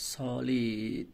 solid